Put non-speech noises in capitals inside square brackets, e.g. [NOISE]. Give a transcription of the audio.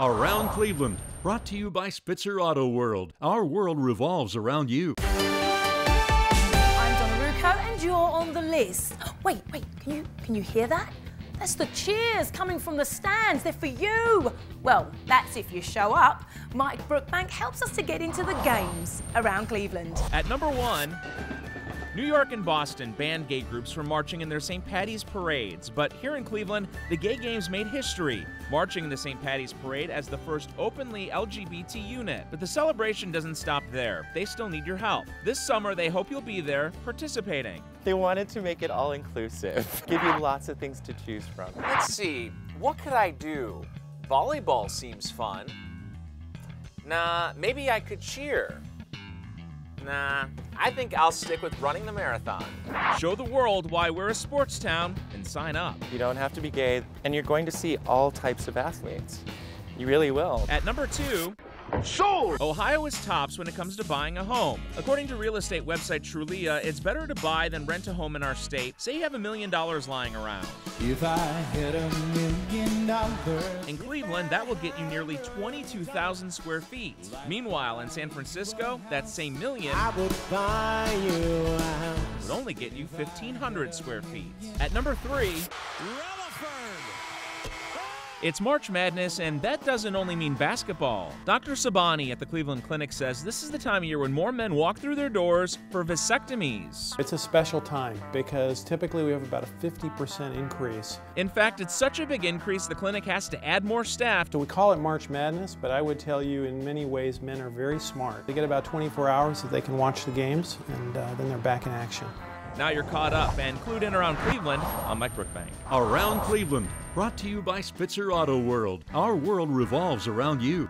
Around Cleveland, brought to you by Spitzer Auto World. Our world revolves around you. I'm Donna Rucco and you're on the list. Wait, wait, can you can you hear that? That's the cheers coming from the stands. They're for you. Well, that's if you show up. Mike Brookbank helps us to get into the games around Cleveland. At number one, New York and Boston banned gay groups from marching in their St. Patty's parades, but here in Cleveland, the Gay Games made history, marching in the St. Patty's parade as the first openly LGBT unit. But the celebration doesn't stop there. They still need your help. This summer, they hope you'll be there participating. They wanted to make it all inclusive, [LAUGHS] give you lots of things to choose from. Let's see, what could I do? Volleyball seems fun. Nah, maybe I could cheer. Nah, I think I'll stick with running the marathon. Show the world why we're a sports town and sign up. You don't have to be gay, and you're going to see all types of athletes. You really will. At number two, Sold! Ohio is tops when it comes to buying a home. According to real estate website Trulia, it's better to buy than rent a home in our state. Say you have a million dollars lying around. If I had a million dollars. In Cleveland, that will get you nearly 22,000 square feet. Meanwhile, in San Francisco, that same million I would buy you a house. would only get you 1,500 square feet. At number three, it's March Madness, and that doesn't only mean basketball. Dr. Sabani at the Cleveland Clinic says this is the time of year when more men walk through their doors for vasectomies. It's a special time because typically we have about a 50% increase. In fact, it's such a big increase, the clinic has to add more staff. So we call it March Madness, but I would tell you in many ways men are very smart. They get about 24 hours that they can watch the games, and uh, then they're back in action. Now you're caught up and clued in around Cleveland. I'm Mike Brookbank. Around Cleveland, brought to you by Spitzer Auto World. Our world revolves around you.